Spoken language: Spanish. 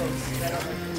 close.